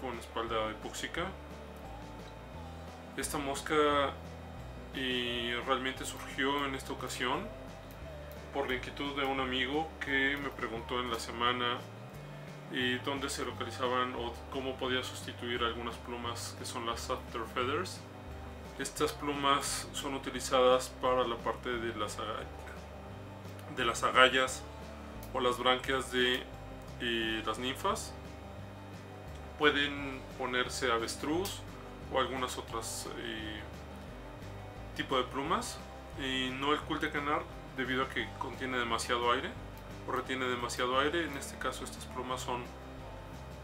con espalda epóxica. Esta mosca realmente surgió en esta ocasión por la inquietud de un amigo que me preguntó en la semana y dónde se localizaban o cómo podía sustituir algunas plumas que son las after feathers. Estas plumas son utilizadas para la parte de las, de las agallas o las branquias de eh, las ninfas. Pueden ponerse avestruz o algunas otras eh, tipo de plumas y no el culte canar debido a que contiene demasiado aire o retiene demasiado aire. En este caso estas plumas son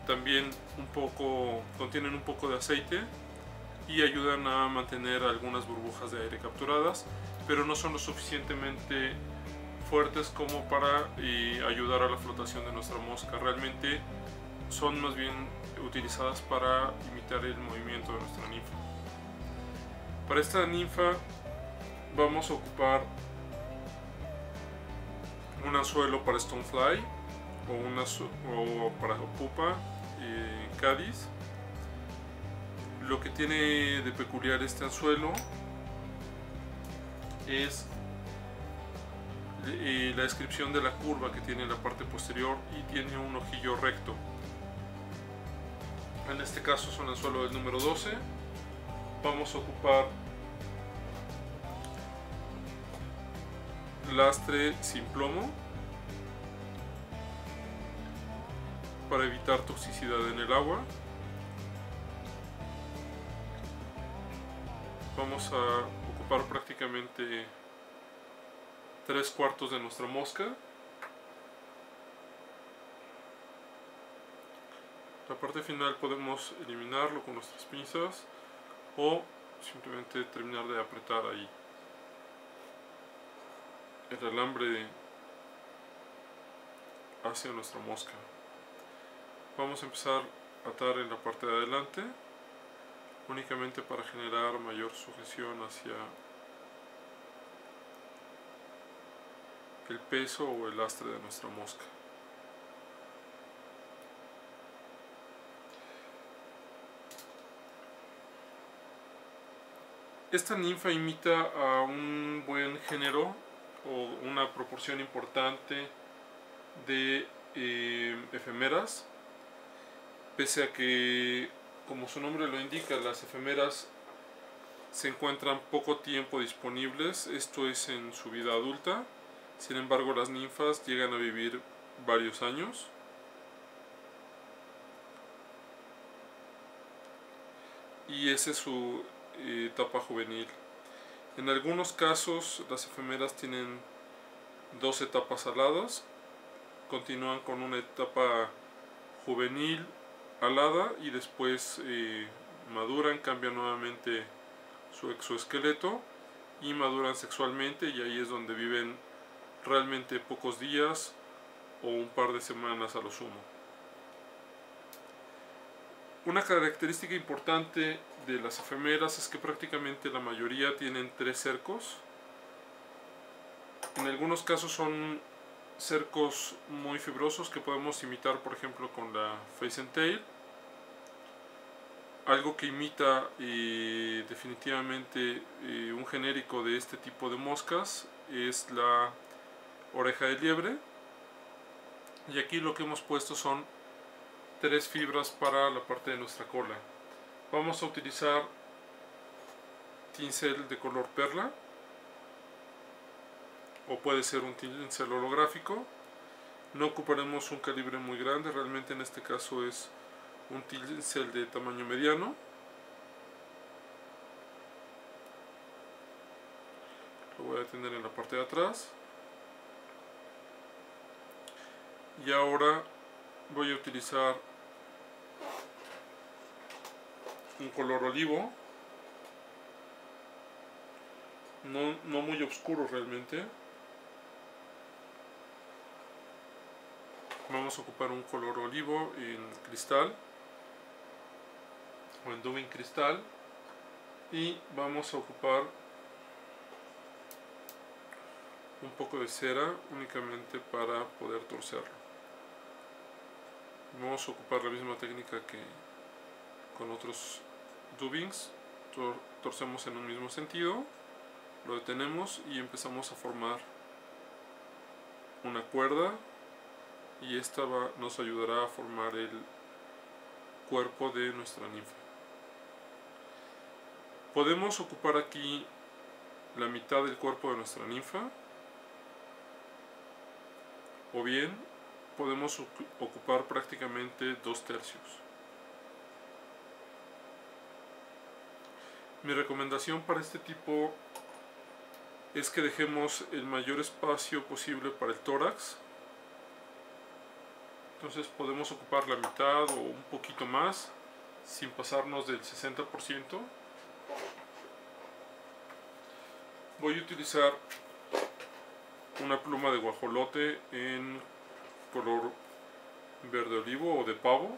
también un poco, contienen un poco de aceite y ayudan a mantener algunas burbujas de aire capturadas, pero no son lo suficientemente fuertes como para ayudar a la flotación de nuestra mosca. Realmente son más bien utilizadas para imitar el movimiento de nuestra ninfa. Para esta ninfa vamos a ocupar un anzuelo para stonefly o, una, o para pupa eh, cádiz. Lo que tiene de peculiar este anzuelo es eh, la descripción de la curva que tiene en la parte posterior y tiene un ojillo recto. En este caso es un anzuelo del número 12. Vamos a ocupar lastre sin plomo para evitar toxicidad en el agua. Vamos a ocupar prácticamente tres cuartos de nuestra mosca. Parte final podemos eliminarlo con nuestras pinzas o simplemente terminar de apretar ahí el alambre hacia nuestra mosca. Vamos a empezar a atar en la parte de adelante únicamente para generar mayor sujeción hacia el peso o el lastre de nuestra mosca. Esta ninfa imita a un buen género o una proporción importante de eh, efemeras, pese a que, como su nombre lo indica, las efemeras se encuentran poco tiempo disponibles, esto es en su vida adulta, sin embargo las ninfas llegan a vivir varios años. Y esa es su etapa juvenil. En algunos casos las efemeras tienen dos etapas aladas, continúan con una etapa juvenil alada y después eh, maduran, cambian nuevamente su exoesqueleto y maduran sexualmente y ahí es donde viven realmente pocos días o un par de semanas a lo sumo. Una característica importante de las efemeras es que prácticamente la mayoría tienen tres cercos. En algunos casos son cercos muy fibrosos que podemos imitar por ejemplo con la face and tail. Algo que imita eh, definitivamente eh, un genérico de este tipo de moscas es la oreja de liebre. Y aquí lo que hemos puesto son tres fibras para la parte de nuestra cola. Vamos a utilizar tincel de color perla o puede ser un tincel holográfico. No ocuparemos un calibre muy grande, realmente en este caso es un tincel de tamaño mediano. Lo voy a tener en la parte de atrás. Y ahora voy a utilizar un color olivo. No, no muy oscuro realmente. Vamos a ocupar un color olivo en cristal o en Dubin cristal. Y vamos a ocupar un poco de cera únicamente para poder torcerlo vamos a ocupar la misma técnica que con otros dubbings torcemos en un mismo sentido lo detenemos y empezamos a formar una cuerda y esta va, nos ayudará a formar el cuerpo de nuestra ninfa. Podemos ocupar aquí la mitad del cuerpo de nuestra ninfa o bien podemos ocupar prácticamente dos tercios. Mi recomendación para este tipo es que dejemos el mayor espacio posible para el tórax. Entonces podemos ocupar la mitad o un poquito más sin pasarnos del 60%. Voy a utilizar una pluma de guajolote en color verde olivo o de pavo.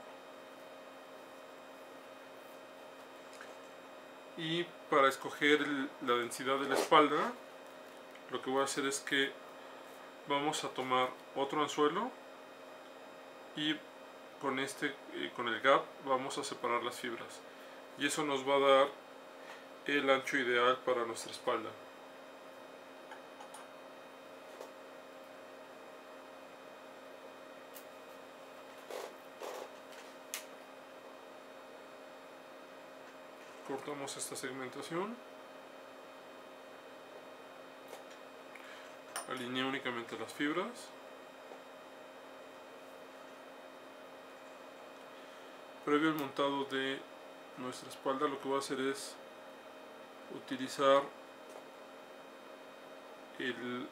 Y para escoger la densidad de la espalda lo que voy a hacer es que vamos a tomar otro anzuelo y con este eh, con el gap vamos a separar las fibras. Y eso nos va a dar el ancho ideal para nuestra espalda cortamos esta segmentación. Alineo únicamente las fibras. Previo al montado de nuestra espalda lo que voy a hacer es utilizar el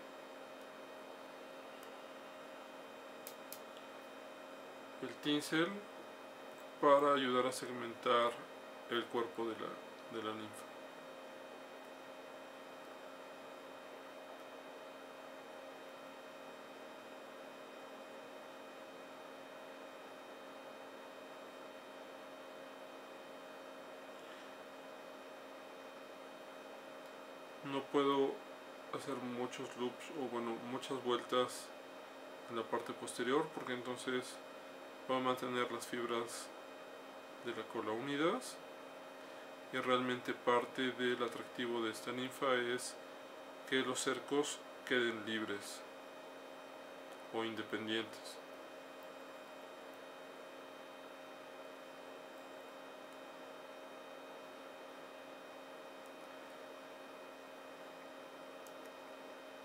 el tinsel para ayudar a segmentar el cuerpo de la, de la ninfa. no puedo hacer muchos loops o bueno muchas vueltas en la parte posterior porque entonces va a mantener las fibras de la cola unidas y realmente parte del atractivo de esta ninfa es que los cercos queden libres o independientes.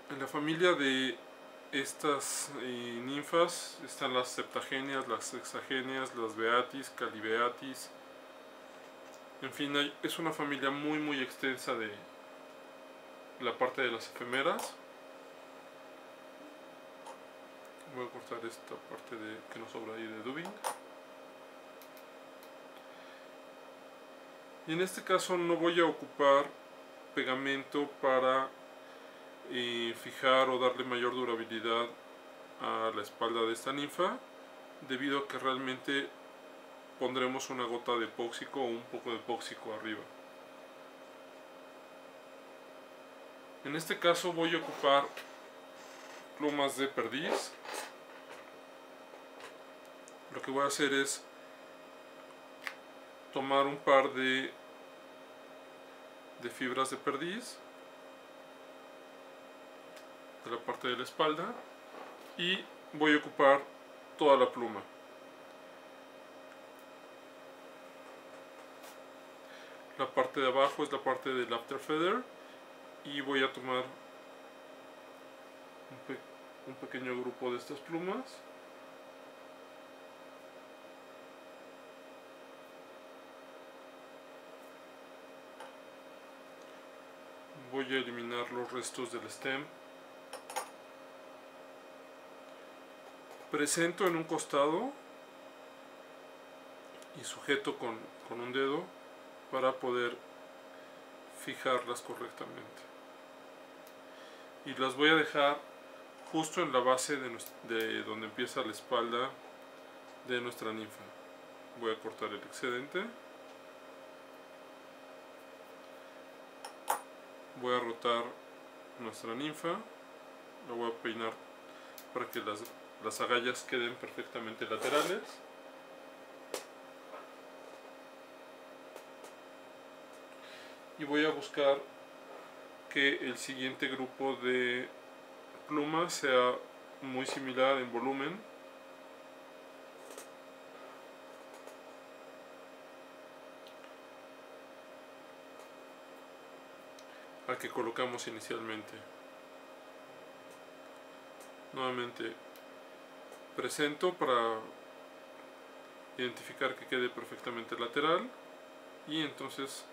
En la familia de estas eh, ninfas están las septagenias, las sexagenias, las beatis, calibeatis, en fin, es una familia muy muy extensa de la parte de las efemeras. Voy a cortar esta parte de, que nos sobra ahí de dubbing. Y en este caso no voy a ocupar pegamento para eh, fijar o darle mayor durabilidad a la espalda de esta ninfa debido a que realmente pondremos una gota de epóxico o un poco de epóxico arriba. En este caso voy a ocupar plumas de perdiz. Lo que voy a hacer es tomar un par de, de fibras de perdiz de la parte de la espalda y voy a ocupar toda la pluma. La parte de abajo es la parte del after feather y voy a tomar un, pequeño grupo de estas plumas. Voy a eliminar los restos del stem. Presento en un costado y sujeto con, con un dedo para poder fijarlas correctamente. Y las voy a dejar justo en la base de, donde empieza la espalda de nuestra ninfa. Voy a cortar el excedente. Voy a rotar nuestra ninfa. La voy a peinar para que las, las agallas queden perfectamente laterales y voy a buscar que el siguiente grupo de plumas sea muy similar en volumen. Al que colocamos inicialmente. Nuevamente presento para identificar que quede perfectamente lateral y entonces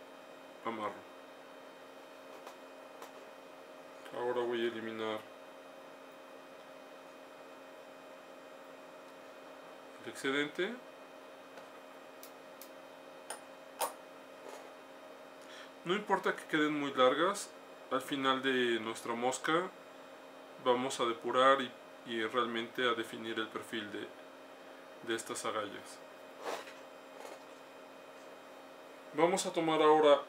amarro ahora voy a eliminar el excedente. No importa que queden muy largas al final de nuestra mosca vamos a depurar y, y realmente a definir el perfil de, de estas agallas. Vamos a tomar ahora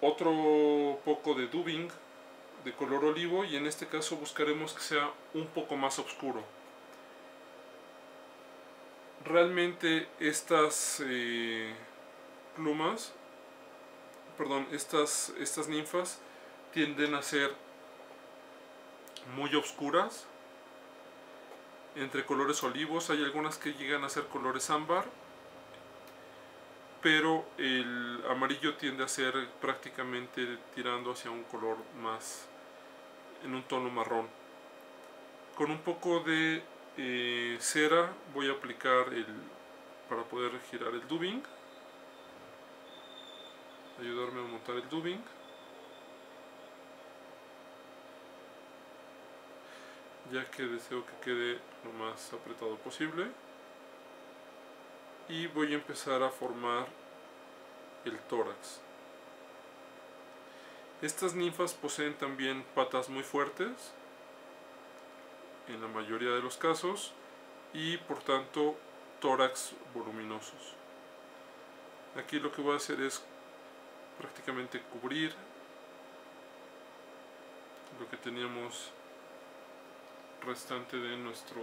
otro poco de dubbing de color olivo y en este caso buscaremos que sea un poco más oscuro. Realmente estas eh, plumas perdón estas estas ninfas tienden a ser muy oscuras entre colores olivos. Hay algunas que llegan a ser colores ámbar pero el amarillo tiende a ser prácticamente tirando hacia un color más en un tono marrón. Con un poco de eh, cera voy a aplicar el para poder girar el dubbing ayudarme a montar el dubbing ya que deseo que quede lo más apretado posible y voy a empezar a formar el tórax. Estas ninfas poseen también patas muy fuertes, en la mayoría de los casos, y por tanto tórax voluminosos. Aquí lo que voy a hacer es prácticamente cubrir lo que teníamos restante de nuestro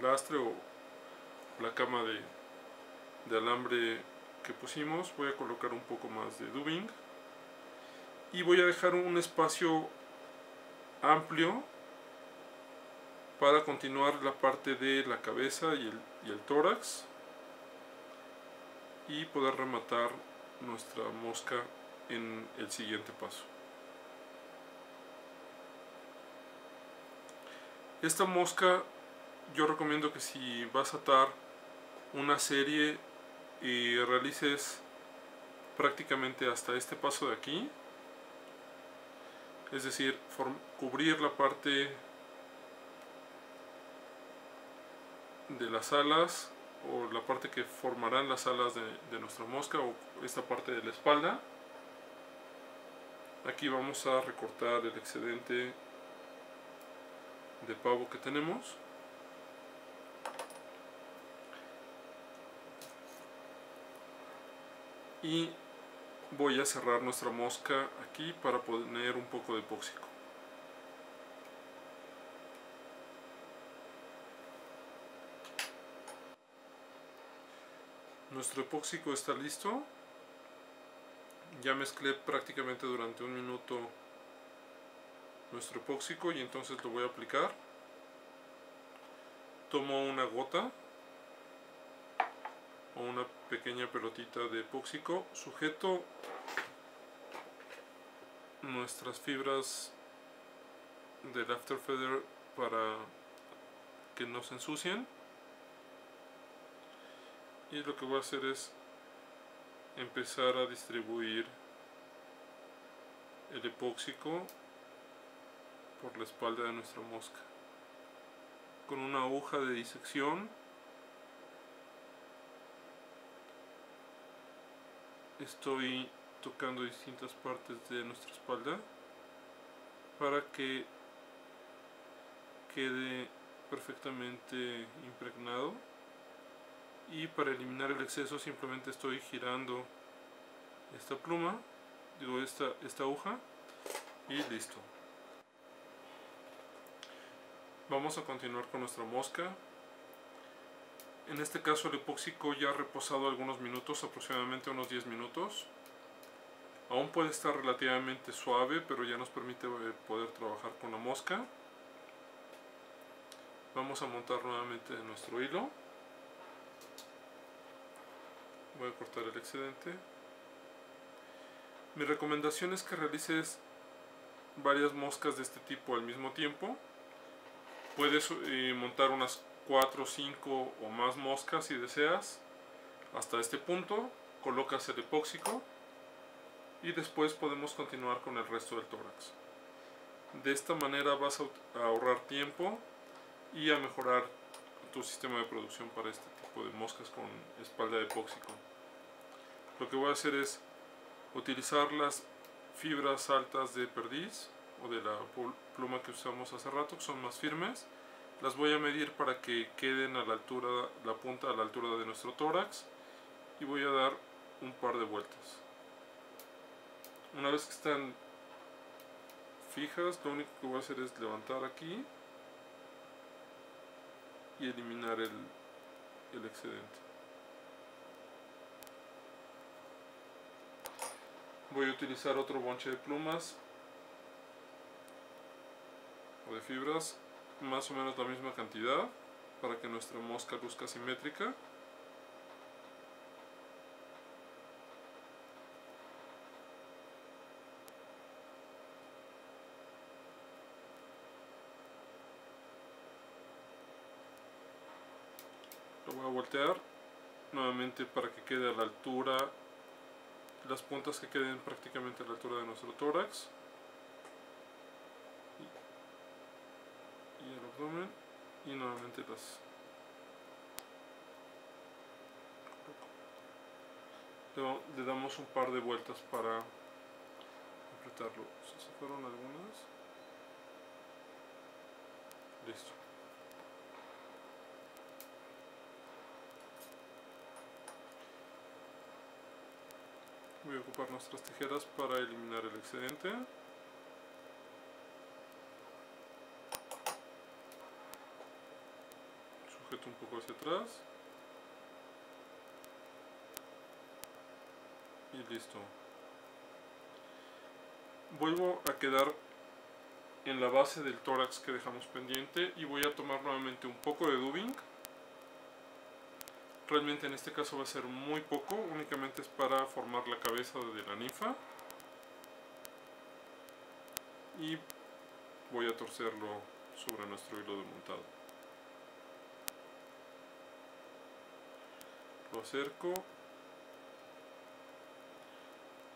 lastre o la cama de, de alambre que pusimos. Voy a colocar un poco más de dubbing. Y voy a dejar un espacio amplio para continuar la parte de la cabeza y el, y el tórax. Y poder rematar nuestra mosca en el siguiente paso. Esta mosca yo recomiendo que si vas a atar una serie y realices prácticamente hasta este paso de aquí. Es decir, cubrir la parte de las alas o la parte que formarán las alas de, de, nuestra mosca o esta parte de la espalda. Aquí vamos a recortar el excedente de pavo que tenemos y voy a cerrar nuestra mosca aquí para poner un poco de epóxico. Nuestro epóxico está listo. Ya mezclé prácticamente durante un minuto nuestro epóxico y entonces lo voy a aplicar. Tomo una gota o una pequeña pelotita de epóxico sujeto nuestras fibras del after feather para que no se ensucien. Y lo que voy a hacer es empezar a distribuir el epóxico por la espalda de nuestra mosca. Con una aguja de disección estoy tocando distintas partes de nuestra espalda para que quede perfectamente impregnado. Y para eliminar el exceso simplemente estoy girando esta pluma digo esta, esta aguja y listo. Vamos a continuar con nuestra mosca. En este caso el epóxico ya ha reposado algunos minutos, aproximadamente unos 10 minutos. Aún puede estar relativamente suave, pero ya nos permite eh, poder trabajar con la mosca. Vamos a montar nuevamente nuestro hilo. Voy a cortar el excedente. Mi recomendación es que realices varias moscas de este tipo al mismo tiempo. Puedes eh, montar unas 4, 5 o más moscas si deseas. Hasta este punto colocas el epóxico y después podemos continuar con el resto del tórax. De esta manera vas a ahorrar tiempo y a mejorar tu sistema de producción para este tipo de moscas con espalda de epóxico. Lo que voy a hacer es utilizar las fibras altas de perdiz o de la pluma que usamos hace rato, que son más firmes. Las voy a medir para que queden a la altura, la punta a la altura de nuestro tórax y voy a dar un par de vueltas. Una vez que están fijas, lo único que voy a hacer es levantar aquí y eliminar el, el excedente. Voy a utilizar otro bonche de plumas o de fibras, más o menos la misma cantidad para que nuestra mosca luzca simétrica. Lo voy a voltear nuevamente para que quede a la altura las puntas que queden prácticamente a la altura de nuestro tórax y el y nuevamente las le damos un par de vueltas para completarlo se fueron algunas. Listo. Voy a ocupar nuestras tijeras para eliminar el excedente. Un poco hacia atrás. Y listo. Vuelvo a quedar en la base del tórax que dejamos pendiente y voy a tomar nuevamente un poco de dubbing Realmente en este caso va a ser muy poco, únicamente es para formar la cabeza de la ninfa. Y voy a torcerlo sobre nuestro hilo de montado. Lo acerco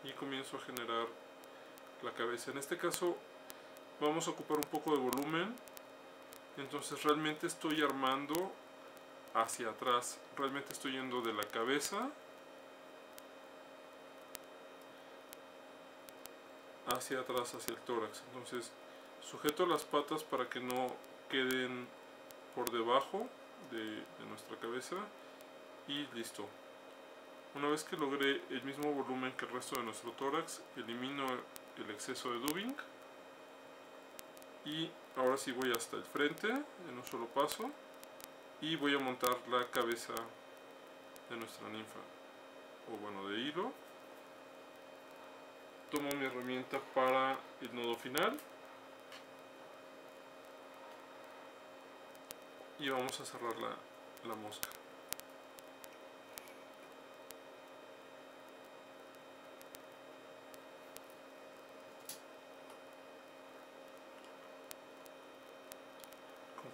y comienzo a generar la cabeza. En este caso vamos a ocupar un poco de volumen, entonces realmente estoy armando hacia atrás. Realmente estoy yendo de la cabeza hacia atrás, hacia el tórax. Entonces sujeto las patas para que no queden por debajo de, de nuestra cabeza y listo. Una vez que logré el mismo volumen que el resto de nuestro tórax, elimino el exceso de dubbing. Y ahora sí voy hasta el frente en un solo paso y voy a montar la cabeza de nuestra ninfa o bueno de hilo. Tomo mi herramienta para el nodo final. Y vamos a cerrar la, la mosca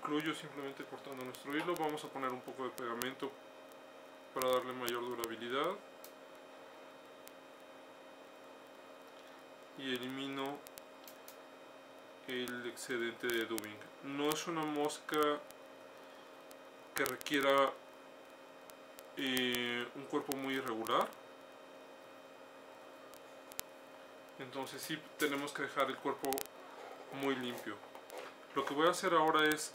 concluyo simplemente cortando nuestro hilo. Vamos a poner un poco de pegamento para darle mayor durabilidad. Y elimino el excedente de dubbing. No es una mosca que requiera eh, un cuerpo muy irregular. Entonces sí tenemos que dejar el cuerpo muy limpio. Lo que voy a hacer ahora es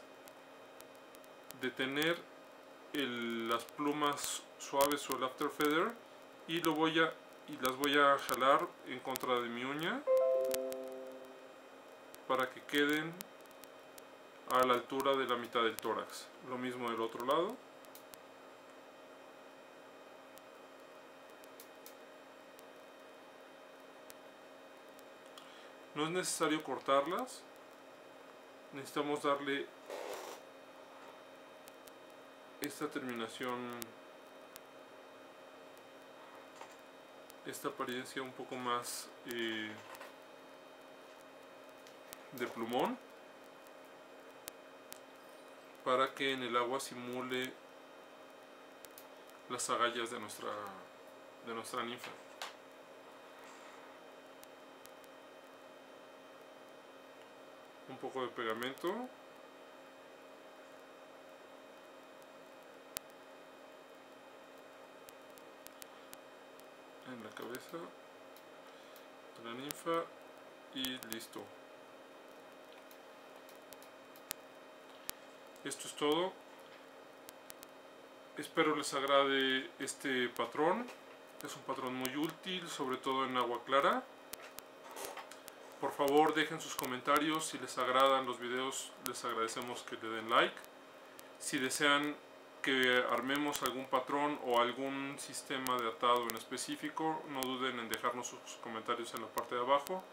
detener el, las plumas suaves o el after feather y lo voy a y las voy a jalar en contra de mi uña para que queden a la altura de la mitad del tórax. Lo mismo del otro lado. No es necesario cortarlas. Necesitamos darle esta terminación, esta apariencia un poco más eh, de plumón para que en el agua simule las agallas de nuestra de nuestra ninfa. Un poco de pegamento. En la cabeza la ninfa y listo. Esto es todo. Espero les agrade este patrón. Es un patrón muy útil, sobre todo en agua clara. Por favor dejen sus comentarios. Si les agradan los videos, les agradecemos que le den like. Si desean que armemos algún patrón o algún sistema de atado en específico, no duden en dejarnos sus comentarios en la parte de abajo.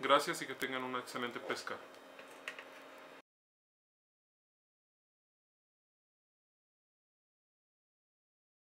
Gracias y que tengan una excelente pesca.